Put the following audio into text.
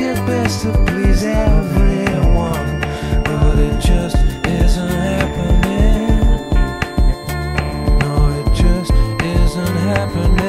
your best to please everyone, but it just isn't happening. No, it just isn't happening.